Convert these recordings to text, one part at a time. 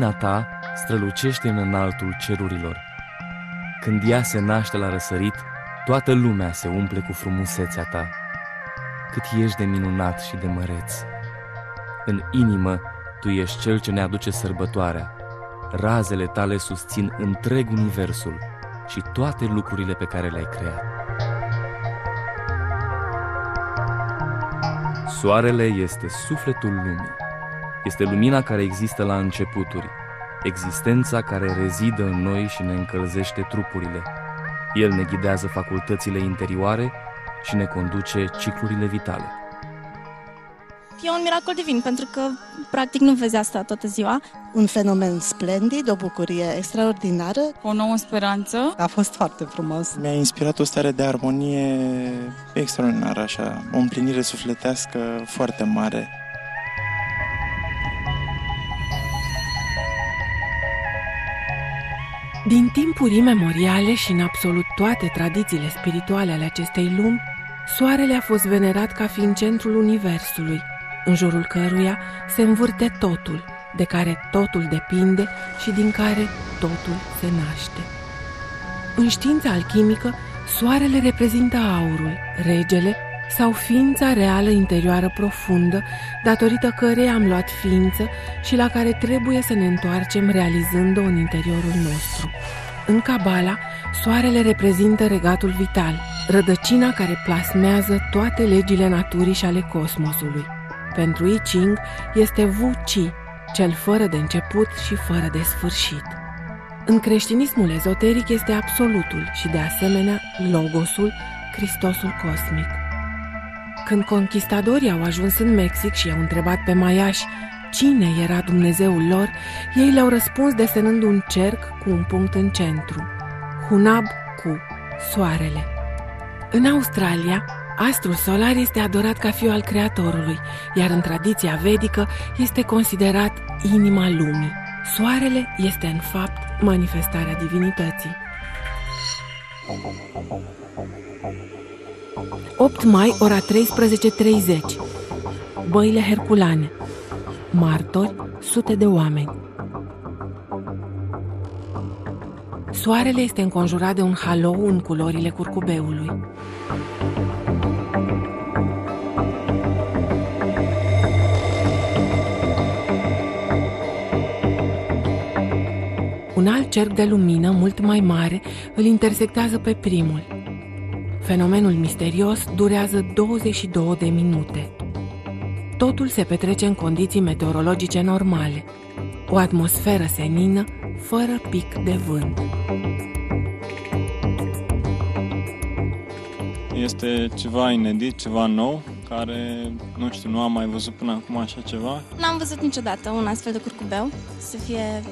lumina ta strălucește în înaltul cerurilor. Când ea se naște la răsărit, toată lumea se umple cu frumusețea ta. Cât ești de minunat și de măreț. În inimă, tu ești cel ce ne aduce sărbătoarea. Razele tale susțin întreg universul și toate lucrurile pe care le-ai creat. Soarele este sufletul lumii. Este lumina care există la începuturi, existența care rezidă în noi și ne încălzește trupurile. El ne ghidează facultățile interioare și ne conduce ciclurile vitale. E un miracol divin, pentru că practic nu vezi asta toată ziua. Un fenomen splendid, o bucurie extraordinară. O nouă speranță. A fost foarte frumos. Mi-a inspirat o stare de armonie extraordinară, așa, o împlinire sufletească foarte mare. Din timpuri imemoriale și în absolut toate tradițiile spirituale ale acestei lumi, soarele a fost venerat ca fiind centrul universului, în jurul căruia se învârte totul, de care totul depinde și din care totul se naște. În știința alchimică, soarele reprezintă aurul, regele sau ființa reală interioară profundă, datorită căreia am luat ființă și la care trebuie să ne întoarcem realizând-o în interiorul nostru. În Cabala, soarele reprezintă regatul vital, rădăcina care plasmează toate legile naturii și ale cosmosului. Pentru I Ching este Wu Chi, cel fără de început și fără de sfârșit. În creștinismul ezoteric este absolutul și de asemenea logosul, Hristosul cosmic. Când conquistadorii au ajuns în Mexic și i-au întrebat pe maiași cine era Dumnezeul lor, ei le-au răspuns desenând un cerc cu un punct în centru. Hunab cu soarele. În Australia, astrul solar este adorat ca fiu al Creatorului, iar în tradiția vedică este considerat inima lumii. Soarele este în fapt manifestarea divinității. 8 mai, ora 13.30 Băile Herculane Martori, sute de oameni Soarele este înconjurat de un halou în culorile curcubeului. Un alt cerc de lumină, mult mai mare, îl intersectează pe primul. Fenomenul misterios durează 22 de minute. Totul se petrece în condiții meteorologice normale. O atmosferă senină, fără pic de vânt. Este ceva inedit, ceva nou, care, nu știu, nu am mai văzut până acum așa ceva. N-am văzut niciodată un astfel de curcubeu să fie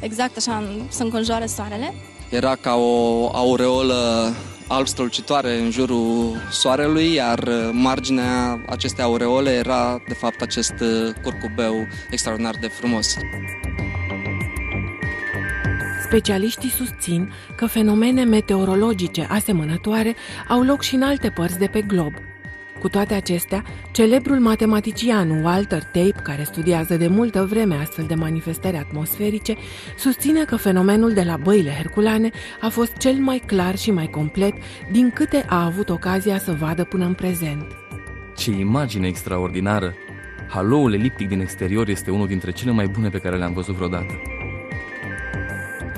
exact așa, să înconjoare soarele. Era ca o aureolă alb strălucitoare în jurul soarelui, iar marginea acestei aureole era, de fapt, acest curcubeu extraordinar de frumos. Specialiștii susțin că fenomene meteorologice asemănătoare au loc și în alte părți de pe glob. Cu toate acestea, celebrul matematician Walter Tape, care studiază de multă vreme astfel de manifestări atmosferice, susține că fenomenul de la băile herculane a fost cel mai clar și mai complet din câte a avut ocazia să vadă până în prezent. Ce imagine extraordinară! Haloul eliptic din exterior este unul dintre cele mai bune pe care le-am văzut vreodată.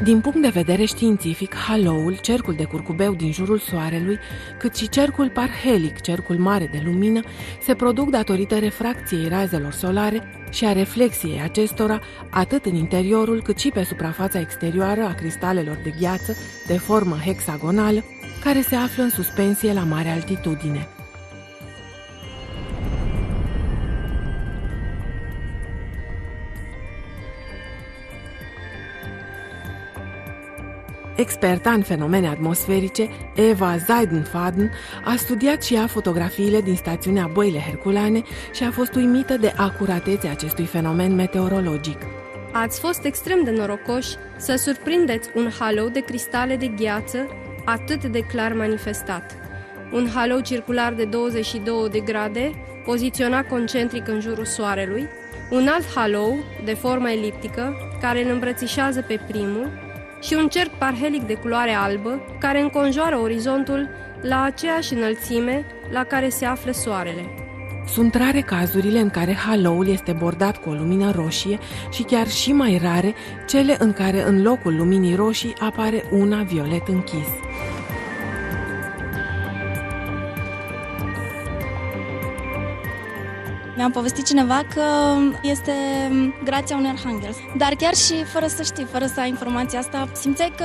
Din punct de vedere științific, haloul, cercul de curcubeu din jurul Soarelui, cât și cercul parhelic, cercul mare de lumină, se produc datorită refracției razelor solare și a reflexiei acestora atât în interiorul cât și pe suprafața exterioară a cristalelor de gheață de formă hexagonală, care se află în suspensie la mare altitudine. Experta în fenomene atmosferice, Eva Zeidenfaden, a studiat și ea fotografiile din stațiunea Băile Herculane și a fost uimită de acuratețea acestui fenomen meteorologic. Ați fost extrem de norocoși să surprindeți un halou de cristale de gheață atât de clar manifestat. Un halou circular de 22 de grade, poziționat concentric în jurul Soarelui, un alt halou, de formă eliptică, care îl îmbrățișează pe primul și un cerc parhelic de culoare albă care înconjoară orizontul la aceeași înălțime la care se află soarele. Sunt rare cazurile în care haloul este bordat cu o lumină roșie și chiar și mai rare cele în care în locul luminii roșii apare una violet închis. Mi-a povestit cineva că este grația unui arhanghel. Dar chiar și fără să știi, fără să ai informația asta, simțeai că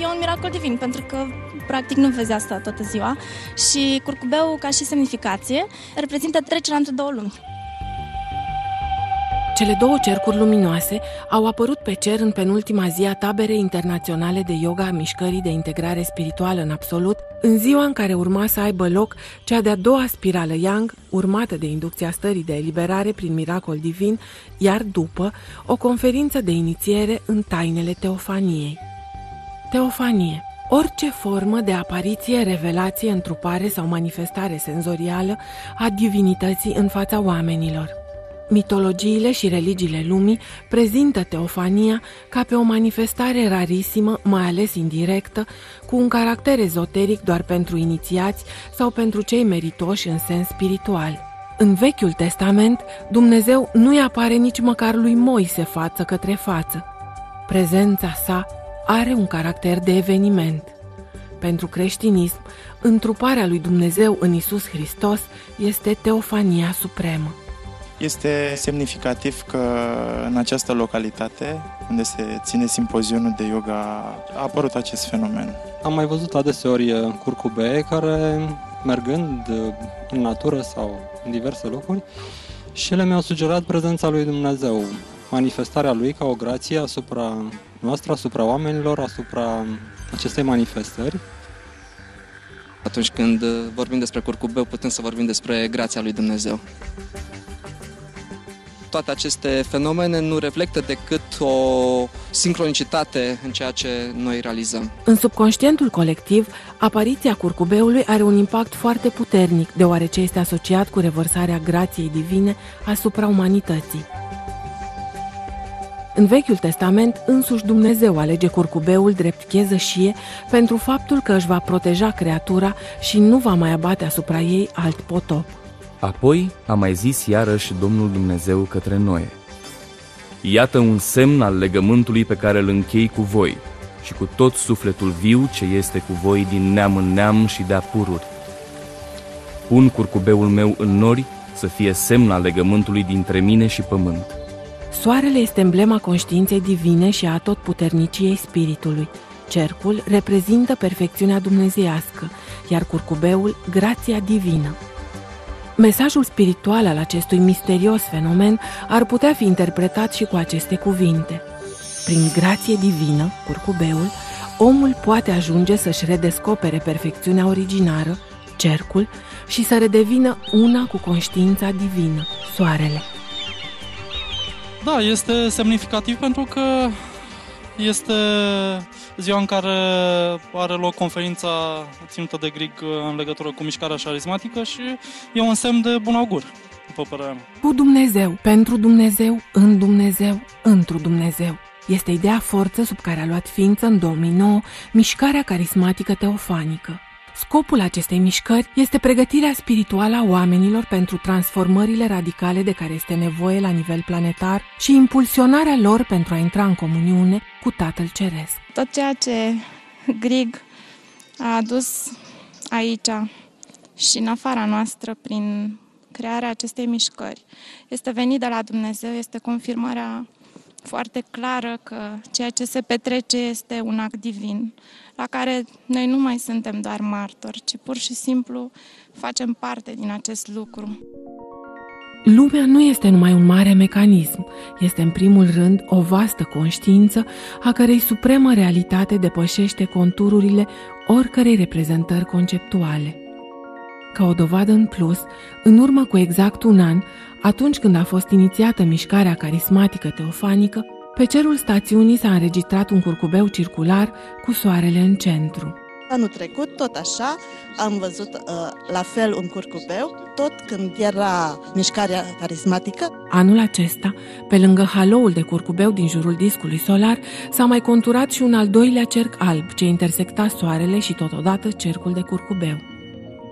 e un miracol divin, pentru că practic nu vezi asta toată ziua. Și curcubeu, ca și semnificație, reprezintă trecerea între două lumi. Cele două cercuri luminoase au apărut pe cer în penultima zi a taberei internaționale de yoga a mișcării de integrare spirituală în absolut, în ziua în care urma să aibă loc cea de-a doua spirală Yang, urmată de inducția stării de eliberare prin miracol divin, iar după, o conferință de inițiere în tainele teofaniei. Teofanie Orice formă de apariție, revelație, întrupare sau manifestare senzorială a divinității în fața oamenilor. Mitologiile și religiile lumii prezintă teofania ca pe o manifestare rarisimă, mai ales indirectă, cu un caracter ezoteric doar pentru inițiați sau pentru cei meritoși în sens spiritual. În Vechiul Testament, Dumnezeu nu-i apare nici măcar lui Moise față către față. Prezența sa are un caracter de eveniment. Pentru creștinism, întruparea lui Dumnezeu în Isus Hristos este teofania supremă. Este semnificativ că în această localitate, unde se ține simpozionul de yoga, a apărut acest fenomen. Am mai văzut adeseori uh, curcubee care, mergând uh, în natură sau în diverse locuri, și ele mi-au sugerat prezența lui Dumnezeu, manifestarea lui ca o grație asupra noastră, asupra oamenilor, asupra acestei manifestări. Atunci când uh, vorbim despre curcubeu, putem să vorbim despre grația lui Dumnezeu toate aceste fenomene nu reflectă decât o sincronicitate în ceea ce noi realizăm. În subconștientul colectiv, apariția curcubeului are un impact foarte puternic, deoarece este asociat cu revărsarea grației divine asupra umanității. În Vechiul Testament, însuși Dumnezeu alege curcubeul drept chezășie pentru faptul că își va proteja creatura și nu va mai abate asupra ei alt potop. Apoi a mai zis iarăși Domnul Dumnezeu către Noe. Iată un semn al legământului pe care îl închei cu voi și cu tot sufletul viu ce este cu voi din neam în neam și de apururi. Pun curcubeul meu în nori să fie semn al legământului dintre mine și pământ. Soarele este emblema conștiinței divine și a tot puterniciei spiritului. Cercul reprezintă perfecțiunea dumnezeiască, iar curcubeul grația divină. Mesajul spiritual al acestui misterios fenomen ar putea fi interpretat și cu aceste cuvinte. Prin grație divină, curcubeul, omul poate ajunge să-și redescopere perfecțiunea originară, cercul, și să redevină una cu conștiința divină, soarele. Da, este semnificativ pentru că este ziua în care are loc conferința ținută de Grig în legătură cu mișcarea șarismatică și e un semn de bun augur, după părerea mea. Cu Dumnezeu, pentru Dumnezeu, în Dumnezeu, întru Dumnezeu. Este ideea forță sub care a luat ființă în 2009 mișcarea carismatică teofanică. Scopul acestei mișcări este pregătirea spirituală a oamenilor pentru transformările radicale de care este nevoie la nivel planetar și impulsionarea lor pentru a intra în comuniune cu Tatăl Ceresc. Tot ceea ce Grig a adus aici și în afara noastră prin crearea acestei mișcări este venit de la Dumnezeu, este confirmarea foarte clară că ceea ce se petrece este un act divin, la care noi nu mai suntem doar martori, ci pur și simplu facem parte din acest lucru. Lumea nu este numai un mare mecanism, este în primul rând o vastă conștiință a cărei supremă realitate depășește contururile oricărei reprezentări conceptuale. Ca o dovadă în plus, în urmă cu exact un an, atunci când a fost inițiată mișcarea carismatică teofanică, pe cerul stațiunii s-a înregistrat un curcubeu circular cu soarele în centru. Anul trecut, tot așa, am văzut uh, la fel un curcubeu, tot când era mișcarea carismatică. Anul acesta, pe lângă haloul de curcubeu din jurul discului solar, s-a mai conturat și un al doilea cerc alb ce intersecta soarele și totodată cercul de curcubeu.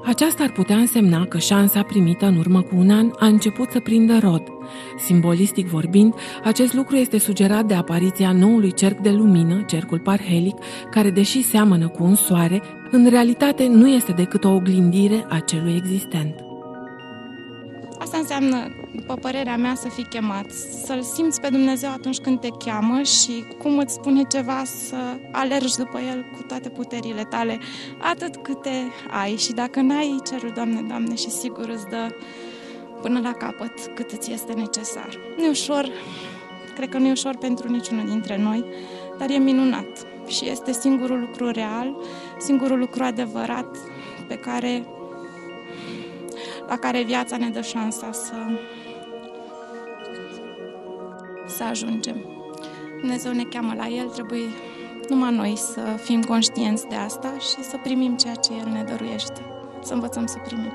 Aceasta ar putea însemna că șansa primită în urmă cu un an a început să prindă rod. Simbolistic vorbind, acest lucru este sugerat de apariția noului cerc de lumină, cercul parhelic, care, deși seamănă cu un soare, în realitate nu este decât o oglindire a celui existent. Asta înseamnă, după părerea mea, să fii chemat, să-L simți pe Dumnezeu atunci când te cheamă și cum îți spune ceva să alergi după El cu toate puterile tale, atât câte ai. Și dacă n-ai, cerul Doamne, Doamne, și sigur îți dă până la capăt cât îți este necesar. Nu e ușor, cred că nu e ușor pentru niciunul dintre noi, dar e minunat și este singurul lucru real, singurul lucru adevărat pe care la care viața ne dă șansa să, să ajungem. Dumnezeu ne cheamă la El, trebuie numai noi să fim conștienți de asta și să primim ceea ce El ne dăruiește, să învățăm să primim.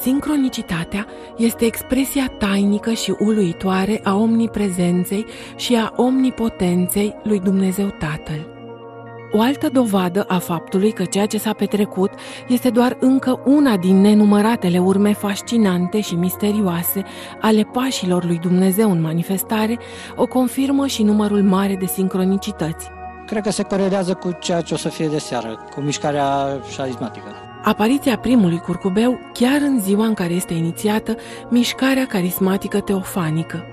Sincronicitatea este expresia tainică și uluitoare a omniprezenței și a omnipotenței lui Dumnezeu Tatăl. O altă dovadă a faptului că ceea ce s-a petrecut este doar încă una din nenumăratele urme fascinante și misterioase ale pașilor lui Dumnezeu în manifestare o confirmă și numărul mare de sincronicități. Cred că se corelează cu ceea ce o să fie de seară, cu mișcarea șarismatică. Apariția primului curcubeu chiar în ziua în care este inițiată mișcarea carismatică teofanică,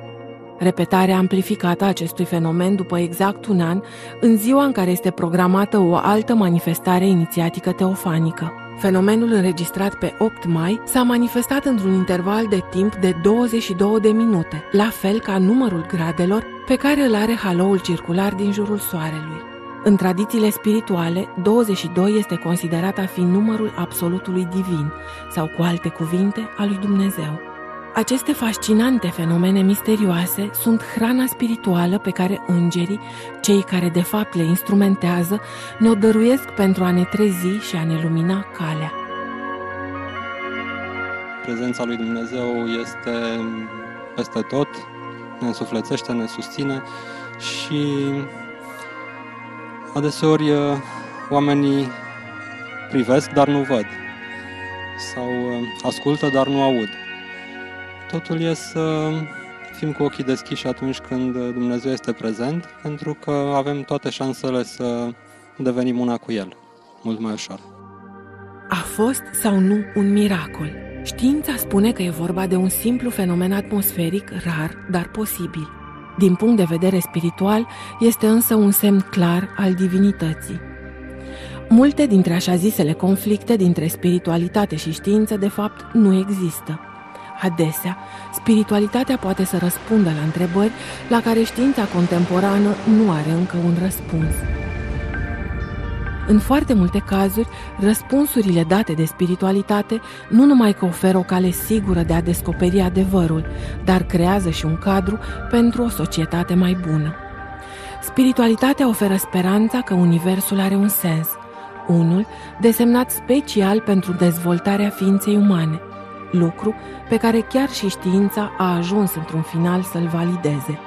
Repetarea amplificată a acestui fenomen după exact un an, în ziua în care este programată o altă manifestare inițiatică teofanică. Fenomenul înregistrat pe 8 mai s-a manifestat într-un interval de timp de 22 de minute, la fel ca numărul gradelor pe care îl are haloul circular din jurul Soarelui. În tradițiile spirituale, 22 este considerat a fi numărul absolutului divin, sau cu alte cuvinte, al lui Dumnezeu. Aceste fascinante fenomene misterioase sunt hrana spirituală pe care îngerii, cei care de fapt le instrumentează, ne-o dăruiesc pentru a ne trezi și a ne lumina calea. Prezența lui Dumnezeu este peste tot, ne însuflețește, ne susține și adeseori oamenii privesc, dar nu văd sau ascultă, dar nu aud. Totul e să fim cu ochii deschiși atunci când Dumnezeu este prezent, pentru că avem toate șansele să devenim una cu El, mult mai ușor. A fost sau nu un miracol? Știința spune că e vorba de un simplu fenomen atmosferic rar, dar posibil. Din punct de vedere spiritual, este însă un semn clar al divinității. Multe dintre așa zisele conflicte dintre spiritualitate și știință, de fapt, nu există. Adesea, spiritualitatea poate să răspundă la întrebări la care știința contemporană nu are încă un răspuns. În foarte multe cazuri, răspunsurile date de spiritualitate nu numai că oferă o cale sigură de a descoperi adevărul, dar creează și un cadru pentru o societate mai bună. Spiritualitatea oferă speranța că Universul are un sens, unul desemnat special pentru dezvoltarea ființei umane – lucru pe care chiar și știința a ajuns într-un final să-l valideze.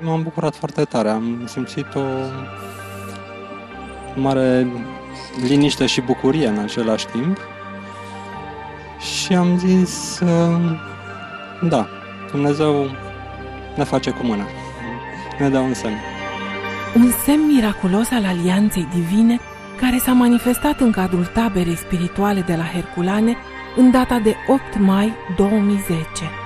M-am bucurat foarte tare, am simțit o mare liniște și bucurie în același timp și am zis, uh, da, Dumnezeu ne face cu mâna, ne dă un semn. Un semn miraculos al alianței divine care s-a manifestat în cadrul taberei spirituale de la Herculane în data de 8 mai 2010.